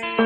Thanks.